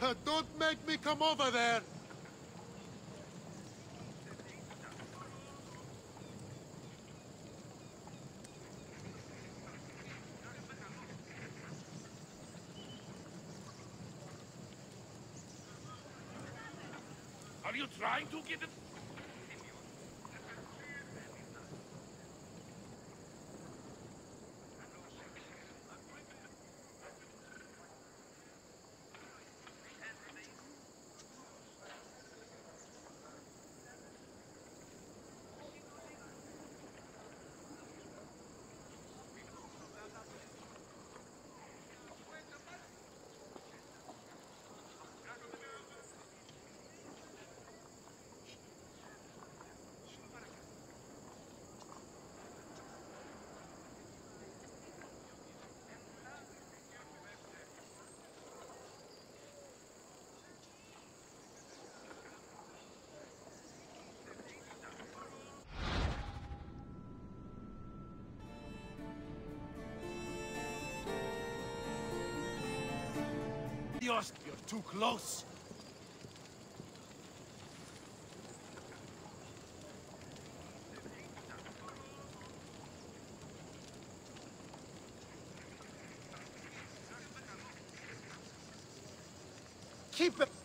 Don't make me come over there! Are you trying to get it? Dios, you're too close! Keep it!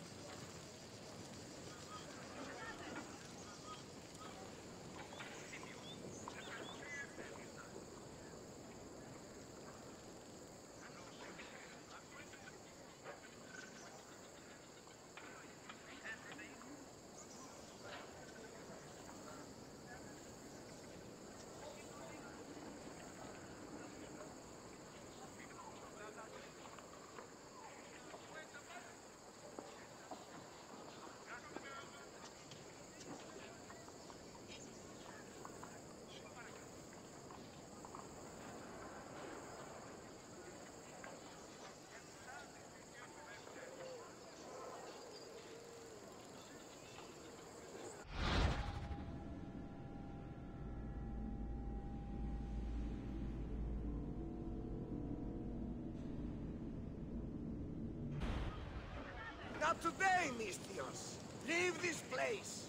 Not today, Misthios. Leave this place.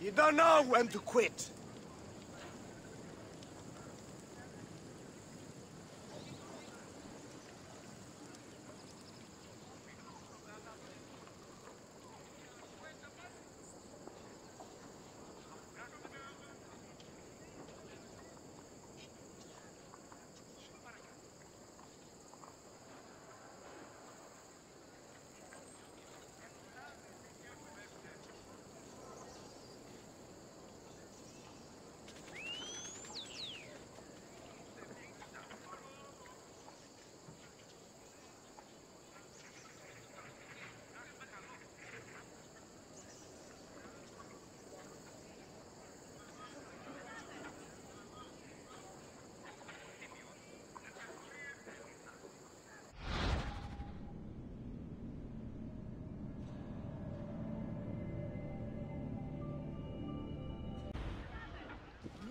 You don't know when to quit.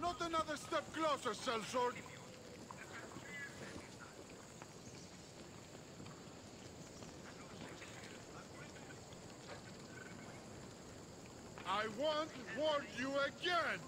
Not another step closer, sellsword! I won't warn you again!